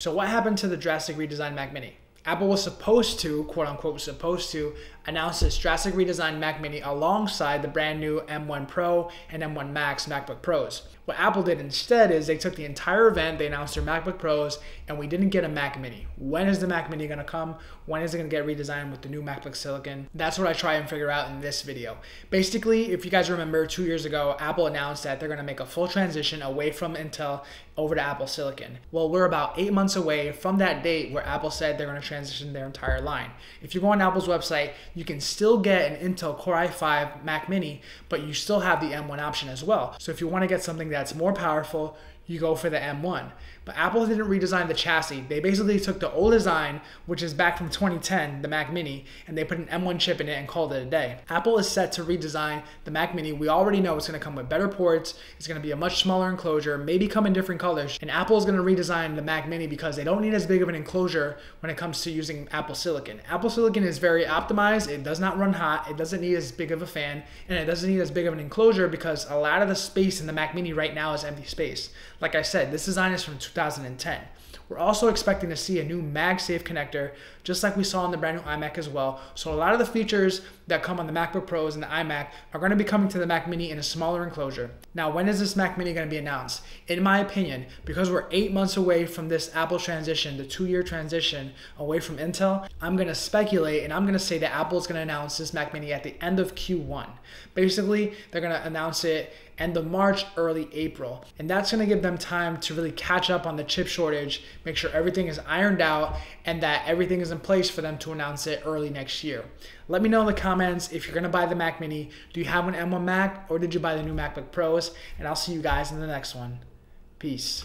So what happened to the drastic redesigned Mac Mini? Apple was supposed to, quote unquote, supposed to announce this drastic redesigned Mac Mini alongside the brand new M1 Pro and M1 Max MacBook Pros. What Apple did instead is they took the entire event, they announced their MacBook Pros, and we didn't get a Mac Mini. When is the Mac Mini gonna come? When is it gonna get redesigned with the new MacBook Silicon? That's what I try and figure out in this video. Basically, if you guys remember two years ago, Apple announced that they're gonna make a full transition away from Intel over to Apple Silicon. Well, we're about eight months away from that date where Apple said they're gonna transition their entire line. If you go on Apple's website, you can still get an Intel Core i5 Mac Mini, but you still have the M1 option as well. So if you want to get something that's more powerful, you go for the M1. But Apple didn't redesign the chassis. They basically took the old design, which is back from 2010, the Mac Mini, and they put an M1 chip in it and called it a day. Apple is set to redesign the Mac Mini. We already know it's going to come with better ports. It's going to be a much smaller enclosure, maybe come in different colors. And Apple is going to redesign the Mac Mini because they don't need as big of an enclosure when it comes to using Apple Silicon. Apple Silicon is very optimized. It does not run hot. It doesn't need as big of a fan, and it doesn't need as big of an enclosure because a lot of the space in the Mac Mini right now is empty space. Like I said, this design is from 2010. We're also expecting to see a new MagSafe connector, just like we saw in the brand new iMac as well. So a lot of the features that come on the MacBook Pros and the iMac are going to be coming to the Mac Mini in a smaller enclosure. Now, when is this Mac Mini going to be announced? In my opinion, because we're eight months away from this Apple transition, the two-year transition away from Intel, I'm going to speculate and I'm going to say that Apple is going to announce this Mac Mini at the end of Q1. Basically, they're going to announce it end of March, early April. And that's to give them time to really catch up on the chip shortage, make sure everything is ironed out, and that everything is in place for them to announce it early next year. Let me know in the comments if you're to buy the Mac Mini. Do you have an M1 Mac or did you buy the new MacBook Pros? And I'll see you guys in the next one. Peace.